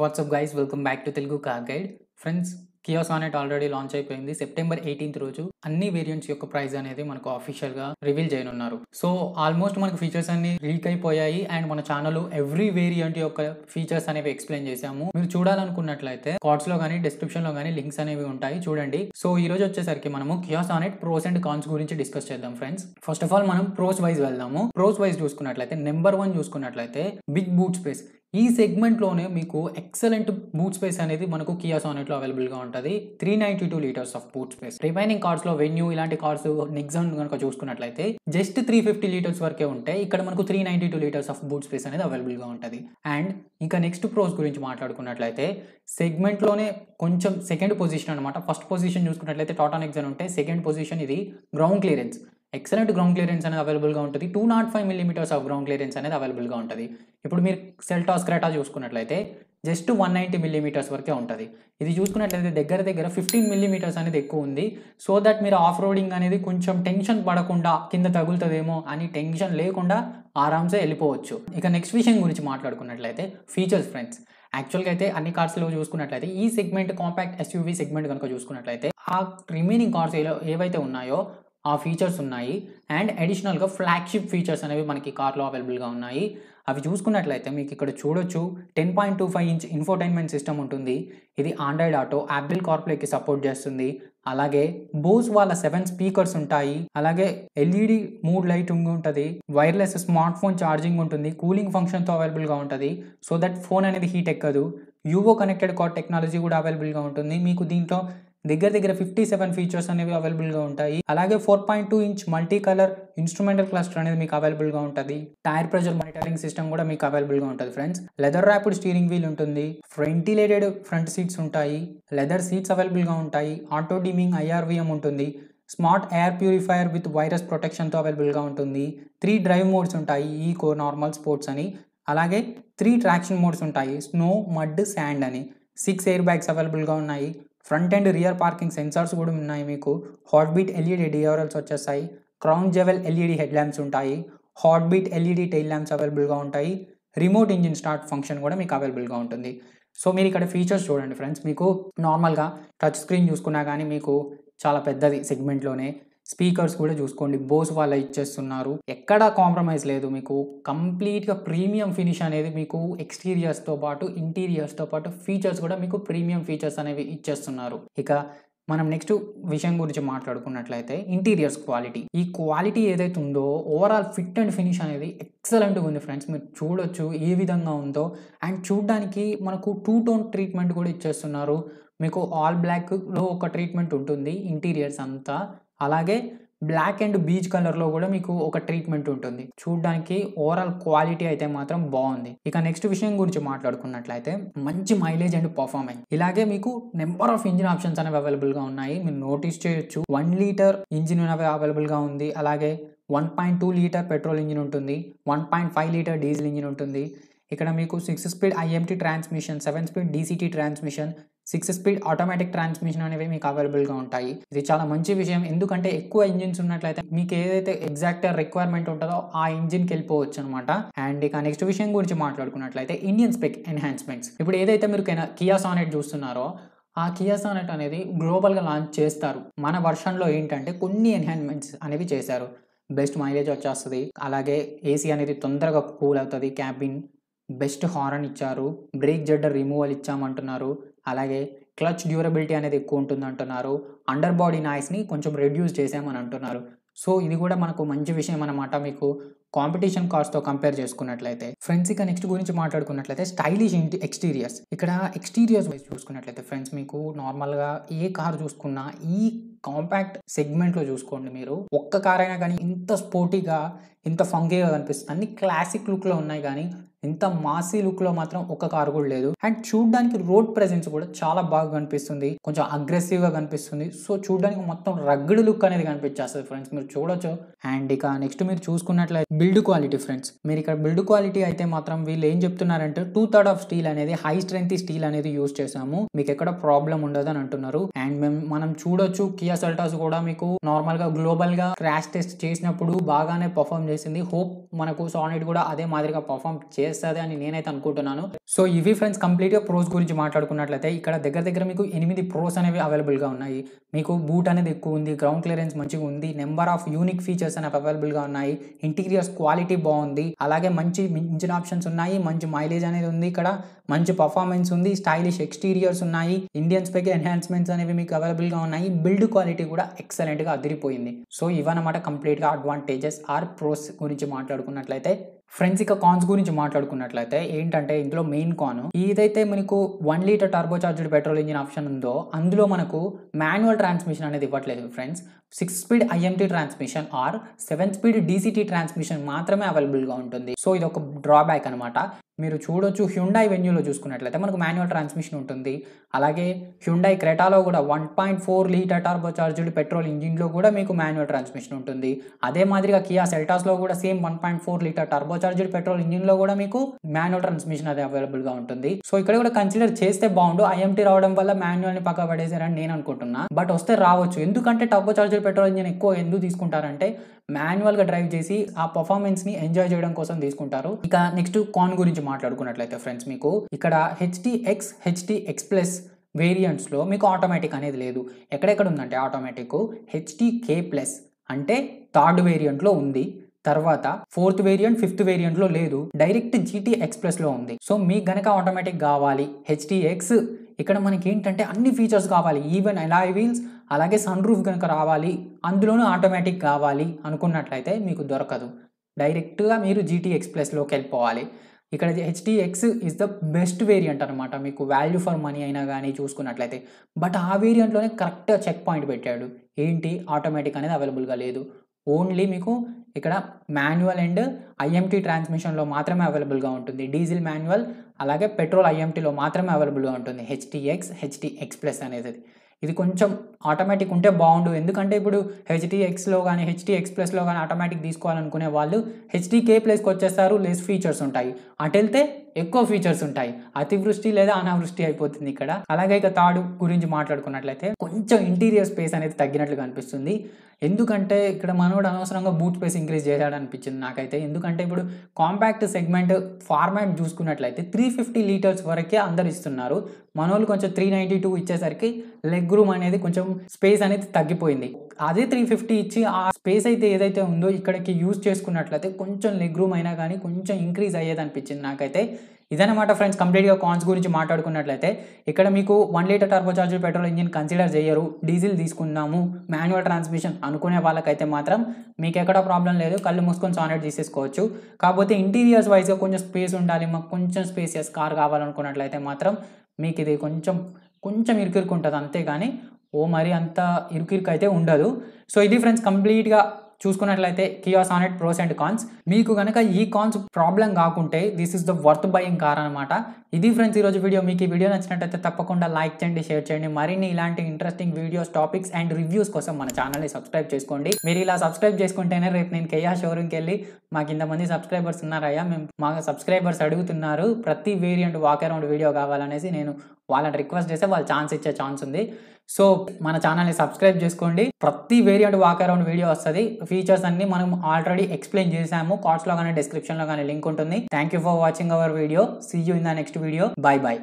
What's up guys welcome back to Telugu car guide friends Kia Sonet already launch అయిపోయింది. September eighteenth రోజు అన్ని variants యొక్క price అనేది మనకు అఫీషియల్గా రివీల్ చేయనున్నారు. సో ఆల్మోస్ట్ మనకు ఫీచర్స్ అన్ని లీక్ అయిపోయాయి అండ్ మన ఛానల్ ఎవ్రీ వేరియంట్ యొక్క ఫీచర్స్ అనేవి ఎక్స్ప్లెయిన్ చేశాము. మీరు చూడాలనుకున్నట్లయితే కార్డ్స్లో కానీ డిస్క్రిప్షన్లో కానీ లింక్స్ అనేవి ఉంటాయి. చూడండి. సో ఈ రోజు వచ్చేసరికి మనము Kia Sonet pros and cons గురించి డిస్కస్ చేద్దాం ఫ్రెండ్స్ ఫస్ట్ ఆఫ్ ఆల్ మనం ప్రోస్ వైజ్ వెళ్దాము. ప్రోస్ వైజ్ చూసుకున్నట్లయితే నెంబర్ వన్ చూసుకున్నట్లయితే బిగ్ బూట్ స్పేస్ ఈ సెగ్మెంట్లోనే మీకు ఎక్సలెంట్ బూట్ స్పేస్ అనేది మనకు కియా సానెట్లో అవైలబుల్గా ఉంటుంది. Three ninety two litres of boot space. Remaining కార్డ్స్లో Venue ఇలాంటి కార్డ్స్ నిక్సాన్ కనుక చూసుకున్నట్లయితే జస్ట్ త్రీ ఫిఫ్టీ లీటర్స్ వరకే ఉంటాయి ఇక్కడ మనకు three ninety two litres of boot space అనేది అవైలబుల్గా ఉంటుంది. అండ్ ఇంకా నెక్స్ట్ ప్రోస్ గురించి మాట్లాడుకున్నట్లయితే సెగ్మెంట్లోనే కొంచెం సెకండ్ పొజిషన్ అనమాట ఫస్ట్ పొజిషన్ చూసుకున్నట్లయితే టాటా నెక్సాన్ ఉంటే సెకండ్ పొజిషన్ ఇది ground clearance. Excellent ground clearance అనేది అవైలబుల్గా ఉంటుంది. Two not five millimetres of ground clearance అనేది అవైలబుల్గా ఉంటుంది. ఇప్పుడు మీరు సెల్టాస్ క్రేటా చూసుకున్నట్లయితే జస్ట్ వన్ నైంటీ మిల్లీమీటర్స్ వరకే ఉంటుంది. ఇది చూసుకున్నట్లయితే దగ్గర దగ్గర ఫిఫ్టీన్ మిల్లీమీటర్స్ అనేది ఎక్కువ ఉంది. సో దట్ మీరు ఆఫ్ రోడింగ్ అనేది కొంచెం టెన్షన్ పడకుండా కింద తగులుతుందేమో అని టెన్షన్ లేకుండా ఆరామ్సే వెళ్ళిపోవచ్చు. ఇక నెక్స్ట్ విషయం గురించి మాట్లాడుకున్నట్లయితే ఫీచర్స్ ఫ్రెండ్స్. యాక్చువల్గా అయితే అన్ని కార్స్లో చూసుకున్నట్లయితే ఈ సెగ్మెంట్ కాంపాక్ట్ ఎస్యూవీ సెగ్మెంట్ కనుక చూసుకున్నట్లయితే ఆ రిమైనింగ్ కార్స్ ఏవైతే ఉన్నాయో ఆ ఫీచర్స్ ఉన్నాయి. అండ్ అడిషనల్గా ఫ్లాగ్షిప్ ఫీచర్స్ అనేవి మనకి కార్లో అవైలబుల్గా ఉన్నాయి. అవి చూసుకున్నట్లయితే మీకు ఇక్కడ చూడొచ్చు. Ten point two five inch infotainment system ఉంటుంది. ఇది ఆండ్రాయిడ్ ఆటో యాపిల్ కార్ప్లేకి సపోర్ట్ చేస్తుంది. అలాగే బోస్ వాళ్ళ సెవెన్ స్పీకర్స్ ఉంటాయి. అలాగే ఎల్ఈడి మూడ్ లైట్ ఉంటుంది. వైర్లెస్ స్మార్ట్ ఫోన్ ఛార్జింగ్ ఉంటుంది కూలింగ్ ఫంక్షన్తో అవైలబుల్గా ఉంటుంది. సో దట్ ఫోన్ అనేది హీట్ ఎక్కదు. యూవో కనెక్టెడ్ కార్ టెక్నాలజీ కూడా అవైలబుల్గా ఉంటుంది. మీకు దీంట్లో దగ్గర దగ్గర ఫిఫ్టీ సెవెన్ ఫీచర్స్ అనేవి అవైలబుల్గా ఉంటాయి. అలాగే four point two inch multi colour instrumental cluster అనేది మీకు అవైలబుల్గా ఉంటుంది. టైర్ ప్రెజర్ మానిటరింగ్ సిస్టమ్ కూడా మీకు అవైలబుల్గా ఉంటుంది friends leather wrapped steering wheel ఉంటుంది. వెంటిలేటెడ్ ఫ్రంట్ సీట్స్ ఉంటాయి. లెదర్ సీట్స్ అవైలబుల్గా ఉంటాయి. ఆటో డిమింగ్ ఐఆర్విఎం ఉంటుంది. Smart air purifier with virus ప్రొటెక్షన్తో అవైలబుల్గా ఉంటుంది. త్రీ డ్రైవ్ మోడ్స్ ఉంటాయి. ఈకో నార్మల్ స్పోర్ట్స్ అని. అలాగే త్రీ ట్రాక్షన్ మోడ్స్ ఉంటాయి. స్నో మడ్ శాండ్ అని. సిక్స్ ఎయిర్ బ్యాగ్స్ అవైలబుల్గా ఉన్నాయి. Front and rear parking sensors కూడా ఉన్నాయి మీకు. హాట్ బీట్ ఎల్ఈడి డిఆర్ఎల్స్ వచ్చేస్తాయి. Crown jewel LED head lamps ఉంటాయి. Heartbeat LED tail lamps అవైలబుల్గా ఉంటాయి. రిమోట్ ఇంజిన్ స్టార్ట్ ఫంక్షన్ కూడా మీకు అవైలబుల్గా ఉంటుంది. సో మీరు ఇక్కడ ఫీచర్స్ చూడండి ఫ్రెండ్స్. మీకు నార్మల్గా టచ్ స్క్రీన్ చూసుకున్నా కానీ మీకు చాలా పెద్దది సెగ్మెంట్లోనే. స్పీకర్స్ కూడా చూసుకోండి. బోస్ వాళ్ళ ఇచ్చేస్తున్నారు. ఎక్కడా కాంప్రమైజ్ లేదు మీకు. కంప్లీట్గా ప్రీమియం ఫినిష్ అనేది మీకు ఎక్స్టీరియర్స్తో పాటు ఇంటీరియర్స్తో పాటు ఫీచర్స్ కూడా మీకు ప్రీమియం ఫీచర్స్ అనేవి ఇచ్చేస్తున్నారు. ఇక మనం నెక్స్ట్ విషయం గురించి మాట్లాడుకున్నట్లయితే ఇంటీరియర్స్ క్వాలిటీ. ఈ క్వాలిటీ ఏదైతే ఉందో ఓవరాల్ ఫిట్ అండ్ ఫినిష్ అనేది ఎక్సలెంట్గా ఉంది ఫ్రెండ్స్. మీరు చూడొచ్చు ఏ విధంగా ఉందో. అండ్ చూడడానికి మనకు టూ టోన్ ట్రీట్మెంట్ కూడా ఇచ్చేస్తున్నారు. మీకు ఆల్ బ్లాక్లో ఒక ట్రీట్మెంట్ ఉంటుంది ఇంటీరియర్స్ అంతా. అలాగే బ్లాక్ అండ్ బీచ్ కలర్లో కూడా మీకు ఒక ట్రీట్మెంట్ ఉంటుంది. చూడడానికి ఓవరాల్ క్వాలిటీ అయితే మాత్రం బాగుంది. ఇక నెక్స్ట్ విషయం గురించి మాట్లాడుకున్నట్లయితే మంచి మైలేజ్ అండ్ పర్ఫార్మెన్స్ ఇలాగే మీకు నెంబర్ ఆఫ్ ఇంజిన్ ఆప్షన్స్ అనేవి అవైలబుల్గా ఉన్నాయి. మీరు నోటీస్ చేయొచ్చు. వన్ లీటర్ ఇంజిన్ అనేవి అవైలబుల్గా ఉంది. అలాగే one point two litre petrol engine ఉంటుంది. One point five litre diesel engine ఉంటుంది. ఇక్కడ మీకు six speed IMT transmission seven speed DCT transmission six speed automatic transmission అనేవి మీకు అవైలబుల్గా ఉంటాయి. ఇది చాలా మంచి విషయం. ఎందుకంటే ఎక్కువ ఇంజిన్స్ ఉన్నట్లయితే మీకు ఏదైతే ఎగ్జాక్ట్ రిక్వైర్మెంట్ ఉంటుందో ఆ ఇంజిన్కి వెళ్ళిపోవచ్చు అనమాట అండ్ ఇక నెక్స్ట్ విషయం గురించి మాట్లాడుకున్నట్లయితే ఇండియన్ స్పెక్ ఎన్హాన్స్మెంట్స్. ఇప్పుడు ఏదైతే మీరు కియా సానెట్ చూస్తున్నారో ఆ కియా సానెట్ అనేది గ్లోబల్గా లాంచ్ చేస్తారు. మన వర్షన్లో ఏంటంటే కొన్ని ఎన్హాన్స్మెంట్స్ అనేవి చేశారు. బెస్ట్ మైలేజ్ వచ్చేస్తుంది. అలాగే ఏసీ అనేది తొందరగా కూల్ అవుతుంది. క్యాబిన్ బెస్ట్ హార్న్ ఇచ్చారు. బ్రేక్ జడ్డర్ రిమూవల్ ఇచ్చామంటున్నారు. అలాగే క్లచ్ డ్యూరబిలిటీ అనేది ఎక్కువ ఉంటుంది అంటున్నారు అండర్ బాడీ నాయిస్ని కొంచెం రెడ్యూస్ చేసామని అంటున్నారు సో ఇది కూడా మనకు మంచి విషయం అనమాట మీకు కాంపిటీషన్ కార్స్తో కంపేర్ చేసుకున్నట్లయితే. ఫ్రెండ్స్ ఇక నెక్స్ట్ గురించి మాట్లాడుకున్నట్లయితే స్టైలిష్ ఇంటి ఎక్స్టీరియర్స్. ఇక్కడ ఎక్స్టీరియర్స్ వైజ్ చూసుకున్నట్లయితే ఫ్రెండ్స్ మీకు నార్మల్గా ఏ కార్ చూసుకున్నా ఈ కాంపాక్ట్ సెగ్మెంట్లో చూసుకోండి మీరు. ఒక్క కార్ అయినా కానీ ఇంత స్పోర్టీగా ఇంత ఫంకీగా కనిపిస్తుంది. అన్ని క్లాసిక్ లుక్లో ఉన్నాయి కానీ ఇంత మాసీ లుక్లో మాత్రం ఒక కారు కూడా లేదు. అండ్ చూడడానికి రోడ్ ప్రెజెన్స్ కూడా చాలా బాగా కనిపిస్తుంది. కొంచెం అగ్రెసివ్గా కనిపిస్తుంది. సో చూడడానికి మొత్తం రగ్గడ్ లుక్ అనేది కనిపించేస్తుంది ఫ్రెండ్స్ మీరు చూడొచ్చు. అండ్ ఇక నెక్స్ట్ మీరు చూసుకున్నట్లయితే బిల్డ్ క్వాలిటీ ఫ్రెండ్స్ మీరు ఇక్కడ బిల్డ్ క్వాలిటీ అయితే మాత్రం వీళ్ళు ఏం చెప్తున్నారంటే టూ థర్డ్ ఆఫ్ స్టీల్ అనేది హై స్ట్రెంగ్ స్టీల్ అనేది యూస్ చేసాము మీకు ఎక్కడ ప్రాబ్లం ఉండదు అని అంటున్నారు. అండ్ మేము మనం చూడొచ్చు కియా సెల్టాస్ కూడా మీకు నార్మల్గా గ్లోబల్గా క్రాష్ టెస్ట్ చేసినప్పుడు బాగానే పర్ఫామ్ చేసి వేసింది హోప్ మనకు సానిట్ కూడా అదే మాదిరిగా పర్ఫామ్ చేస్తుంది అని నేనైతే అనుకుంటున్నాను. సో ఇవి ఫ్రెండ్స్ కంప్లీట్గా ప్రోస్ గురించి మాట్లాడుకున్నట్లయితే ఇక్కడ దగ్గర దగ్గర మీకు ఎనిమిది ప్రోస్ అనేవి అవైలబుల్గా ఉన్నాయి. మీకు బూట్ అనేది ఎక్కువ ఉంది గ్రౌండ్ క్లియరెన్స్ మంచిగా ఉంది నెంబర్ ఆఫ్ యూనిక్ ఫీచర్స్ అనేవి అవైలబుల్గా ఉన్నాయి ఇంటీరియర్స్ క్వాలిటీ బాగుంది అలాగే మంచి ఇంజిన్ ఆప్షన్స్ ఉన్నాయి మంచి మైలేజ్ అనేది ఉంది ఇక్కడ మంచి పర్ఫార్మెన్స్ ఉంది స్టైలిష్ ఎక్స్టీరియర్స్ ఉన్నాయి ఇండియన్ స్పెక్ ఎన్హాన్స్మెంట్స్ అనేవి మీకు అవైలబుల్గా ఉన్నాయి బిల్డ్ క్వాలిటీ కూడా ఎక్సలెంట్గా అదిరిపోయింది. సో ఇవన్నమాట కంప్లీట్గా అడ్వాంటేజెస్ ఆర్ ప్రోస్ గురించి మాట్లాడుకున్నట్లయితే ఫ్రెండ్స్ ఇక కాన్స్ గురించి మాట్లాడుకున్నట్లయితే ఏంటంటే ఇందులో మెయిన్ కాన్ ఏదైతే మనకు one litre turbocharged petrol engine option ఉందో అందులో మనకు మాన్యువల్ ట్రాన్స్మిషన్ అనేది ఇవ్వట్లేదు friends six speed IMT transmission or seven speed DCT transmission మాత్రమే అవైలబుల్గా ఉంటుంది. సో ఇది ఒక డ్రాబ్యాక్ అనమాట మీరు చూడొచ్చు హ్యుండై వెన్యూలో చూసుకున్నట్లయితే మనకు మాన్యువల్ ట్రాన్స్మిషన్ ఉంటుంది. అలాగే హ్యుండై క్రెటాలో కూడా one point four litre turbocharged petrol ఇంజిన్లో కూడా మీకు మాన్యువల్ ట్రాన్స్మిషన్ ఉంటుంది. అదే మాదిరిగా కియా సెల్టాస్లో కూడా same one point four litre turbocharged petrol ఇంజిన్లో కూడా మీకు మాన్యువల్ ట్రాన్స్మిషన్ అది అవైలబుల్గా ఉంటుంది. సో ఇక్కడ కూడా కన్సిడర్ చేస్తే బాగుండు. ఐఎంటీ రావడం వల్ల మాన్యువల్ని పక్క పడేసారని నేను అనుకుంటున్నా. బట్ వస్తే రావచ్చు. ఎందుకంటే టర్బో చార్జ్డ్ పెట్రోల్ ఇంజిన్ ఎక్కువ ఎందుకు తీసుకుంటారంటే మాన్యువల్గా డ్రైవ్ చేసి ఆ పర్ఫార్మెన్స్ని ఎంజాయ్ చేయడం కోసం తీసుకుంటారు. ఇక నెక్స్ట్ కాన్ గురించి మాట్లాడుకున్నట్లయితే ఫ్రెండ్స్ మీకు ఇక్కడ HTX X HD X plus వేరియంట్స్లో మీకు ఆటోమేటిక్ అనేది లేదు. ఎక్కడెక్కడ ఉందంటే ఆటోమేటిక్ హెచ్టి కే ప్లస్ అంటే థర్డ్ వేరియంట్లో ఉంది. తర్వాత ఫోర్త్ వేరియంట్ ఫిఫ్త్ వేరియంట్లో లేదు. డైరెక్ట్ జీటీ ఎక్స్ప్రెస్లో ఉంది. సో మీకు గనక ఆటోమేటిక్ కావాలి హెచ్టిఎక్స్ ఇక్కడ మనకి ఏంటంటే అన్ని ఫీచర్స్ కావాలి. ఈవెన్ అలాయ్ వీల్స్ అలాగే సన్ రూఫ్ కనుక రావాలి అందులోనూ ఆటోమేటిక్ కావాలి అనుకున్నట్లయితే మీకు దొరకదు. డైరెక్ట్గా మీరు జీటీ ఎక్స్ప్రెస్లోకి వెళ్ళిపోవాలి. ఇక్కడ HDX is the best variant అనమాట మీకు వాల్యూ ఫర్ మనీ అయినా కానీ చూసుకున్నట్లయితే. బట్ ఆ వేరియంట్లోనే కరెక్ట్గా చెక్ పాయింట్ పెట్టాడు. ఏంటి? ఆటోమేటిక్ అనేది అవైలబుల్గా లేదు. ఓన్లీ మీకు ఇక్కడ మాన్యువల్ అండ్ ఐఎంటీ ట్రాన్స్మిషన్లో మాత్రమే అవైలబుల్గా ఉంటుంది. డీజిల్ మాన్యువల్ అలాగే పెట్రోల్ ఐఎంటీలో మాత్రమే అవైలబుల్గా ఉంటుంది. హెచ్టీఎక్స్ హెచ్టీఎక్స్ ప్లస్ అనేది ఇది కొంచెం ఆటోమేటిక్ ఉంటే బాగుండు. ఎందుకంటే ఇప్పుడు హెచ్డిఎక్స్లో కానీ హెచ్డిఎక్స్ ప్లస్లో కానీ ఆటోమేటిక్ తీసుకోవాలనుకునే వాళ్ళు హెచ్డికే ప్లస్కి వచ్చేస్తారు. లెస్ ఫీచర్స్ ఉంటాయి. అటు వెళ్తే ఎక్కువ ఫీచర్స్ ఉంటాయి. అతివృష్టి లేదా అనావృష్టి అయిపోతుంది ఇక్కడ. అలాగే ఇక తాడు గురించి మాట్లాడుకున్నట్లయితే కొంచెం ఇంటీరియర్ స్పేస్ అనేది తగ్గినట్లు అనిపిస్తుంది ఎందుకంటే ఇక్కడ మనోడు అనవసరంగా బూట్ స్పేస్ ఇంక్రీజ్ చేశాడు అనిపించింది నాకైతే. ఎందుకంటే ఇప్పుడు కాంపాక్ట్ సెగ్మెంట్ ఫార్మాట్ చూసుకున్నట్లయితే త్రీ ఫిఫ్టీ లీటర్స్ వరకే అందరు ఇస్తున్నారు. మనోళ్ళు కొంచెం త్రీ నైంటీ టూ ఇచ్చేసరికి లెగ్ రూమ్ అనేది కొంచెం స్పేస్ అనేది తగ్గిపోయింది. అదే త్రీ ఫిఫ్టీ ఇచ్చి ఆ స్పేస్ అయితే ఏదైతే ఉందో ఇక్కడికి యూజ్ చేసుకున్నట్లయితే కొంచెం లెగ్ రూమ్ అయినా కానీ కొంచెం ఇంక్రీజ్ అయ్యేది అనిపించింది నాకైతే ఇదనమాట ఫ్రెండ్స్ కంప్లీట్గా కాన్స్ గురించి మాట్లాడుకున్నట్లయితే. ఇక్కడ మీకు one litre turbocharger petrol engine consider చేయరు. డీజిల్ తీసుకున్నాము మాన్యువల్ ట్రాన్స్మిషన్ అనుకునే వాళ్ళకైతే మాత్రం మీకు ఎక్కడ ప్రాబ్లం లేదు. కళ్ళు మూసుకొని సానెట్ తీసేసుకోవచ్చు. కాకపోతే ఇంటీరియర్స్ వైజ్గా కొంచెం స్పేస్ ఉండాలి. మాకు కొంచెం స్పేసియస్ కార్ కావాలనుకున్నట్లయితే మాత్రం మీకు ఇది కొంచెం కొంచెం ఇరుకిరుకు ఉంటుంది అంతేగాని ఓ మరి అంత ఇరుకిరుకు అయితే ఉండదు. సో ఇది ఫ్రెండ్స్ కంప్లీట్గా చూసుకున్నట్లయితే Kia Sonet pros and cons. మీకు కనుక ఈ కాన్స్ ప్రాబ్లం కాకుంటే this is the worth buying car అనమాట ఇది ఫ్రెండ్స్ ఈరోజు వీడియో. మీకు ఈ వీడియో నచ్చినట్లయితే తప్పకుండా లైక్ చేయండి షేర్ చేయండి. మరిన్ని ఇలాంటి interesting videos topics and reviews కోసం మన ఛానల్ని సబ్స్క్రైబ్ చేసుకోండి. మీరు ఇలా సబ్స్క్రైబ్ చేసుకుంటేనే రేపు నేను కేయా షోరూమ్కి వెళ్ళి మాకు ఇంతమంది సబ్స్క్రైబర్స్ ఉన్నారయ్యా. మేము మా సబ్స్క్రైబర్స్ అడుగుతున్నారు. ప్రతి వేరియంట్ వాక్ అరౌండ్ వీడియో కావాలనేసి నేను వాళ్ళని రిక్వెస్ట్ చేస్తే వాళ్ళు ఛాన్స్ ఇచ్చే ఛాన్స్ ఉంది. సో మన ఛానల్ని సబ్స్క్రైబ్ చేసుకోండి. ప్రతి వేరియంట్ వాక్ అరౌండ్ వీడియో వస్తుంది. ఫీచర్స్ అన్ని మనం ఆల్రెడీ ఎక్స్ప్లెయిన్ చేసాము. కార్డ్స్లో కానీ డిస్క్రిప్షన్లో కానీ లింక్ ఉంటుంది. Thank you for watching our video see you in the next video bye bye